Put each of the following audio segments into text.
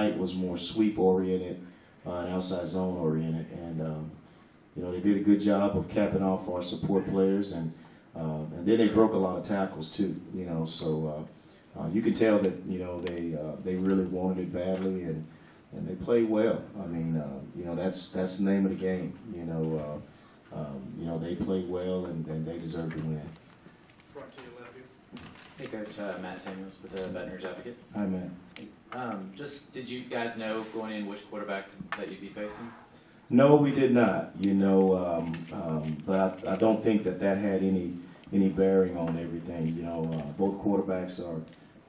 tonight was more sweep oriented uh, and outside zone oriented, and um, you know they did a good job of capping off our support players, and um, and then they broke a lot of tackles too. You know, so uh, uh, you can tell that you know they uh, they really wanted it badly, and and they played well. I mean, uh, you know that's that's the name of the game. You know, uh, um, you know they played well, and, and they deserve to win. Front to your left here. Hey Coach, uh, Matt Samuels with the Veterans Advocate. Hi, man. Um, just, did you guys know going in which quarterback that you'd be facing? No, we did not. You know, um, um, but I, I don't think that that had any any bearing on everything. You know, uh, both quarterbacks are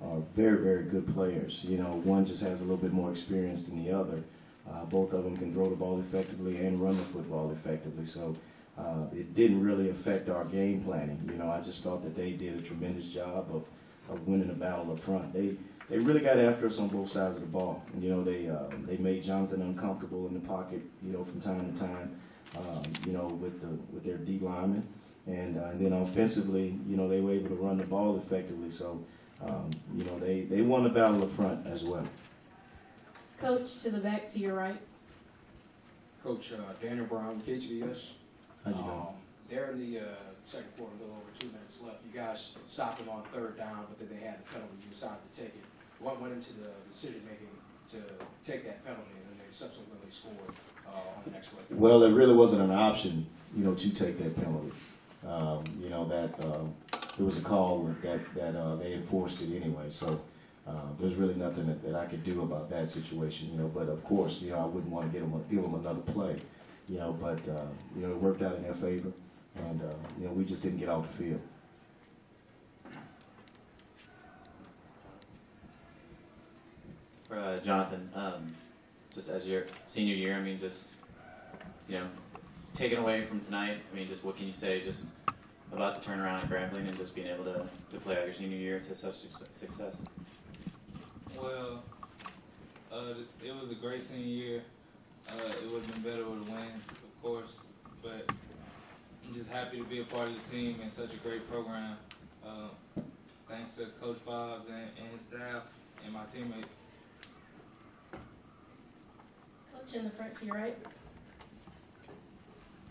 are very very good players. You know, one just has a little bit more experience than the other. Uh, both of them can throw the ball effectively and run the football effectively. So uh, it didn't really affect our game planning. You know, I just thought that they did a tremendous job of, of winning the battle up front. They they really got after us on both sides of the ball. And, you know, they uh, they made Jonathan uncomfortable in the pocket. You know, from time to time. Um, you know, with the with their D linemen, and, uh, and then offensively, you know, they were able to run the ball effectively. So, um, you know, they they won the battle up front as well. Coach to the back to your right. Coach uh, Daniel Brown, KGS. How you doing? Um, There in the uh, second quarter, a little over two minutes left, you guys stopped them on third down, but then they had the penalty, you decided to take it. What went into the decision-making to take that penalty, and then they subsequently scored uh, on the next play? Well, there really wasn't an option, you know, to take that penalty. Um, you know that um, it was a call that that uh, they enforced it anyway. So uh, there's really nothing that, that I could do about that situation. You know, but of course, you know, I wouldn't want to give them a, give them another play. You know, but uh, you know, it worked out in their favor, and uh, you know, we just didn't get off the field. Uh, Jonathan, um, just as your senior year, I mean, just, you know, taken away from tonight, I mean, just what can you say just about the turnaround at Grambling and just being able to, to play out your senior year to such suc- success? Well, uh, it was a great senior year. Uh, it would have been better with a win, of course, but I'm just happy to be a part of the team and such a great program. Uh, thanks to Coach Fobbs and, and his staff and my teammates. Coach in the front to your right.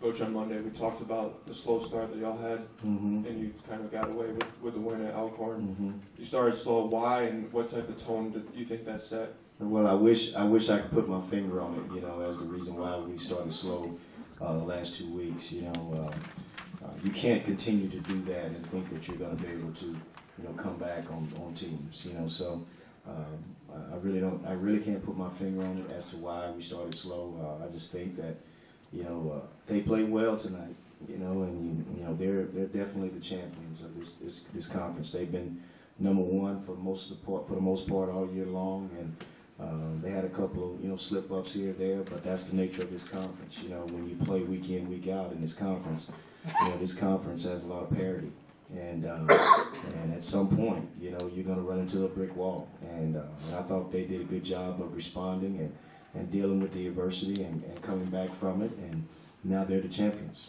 Coach, on Monday, we talked about the slow start that y'all had, Mm-hmm. and you kind of got away with, with the win at Alcorn. Mm-hmm. You started slow. Why, and what type of tone did you think that set? Well, I wish I wish I could put my finger on it, you know, as the reason why we started slow uh, the last two weeks. You know, uh, uh, you can't continue to do that and think that you're going to be able to, you know, come back on, on teams. You know, so um, I I really don't. I really can't put my finger on it as to why we started slow. Uh, I just think that, you know, uh, they played well tonight. You know, and you, you know they're they're definitely the champions of this this this conference. They've been number one for most of the part for the most part all year long, and um, they had a couple of you know slip ups here there, but that's the nature of this conference. You know, when you play week in week out in this conference, you know this conference has a lot of parity, and um, and at some point, you know, you're going to run into a brick wall. And, uh, and I thought they did a good job of responding and and dealing with the adversity and, and coming back from it, and now they're the champions.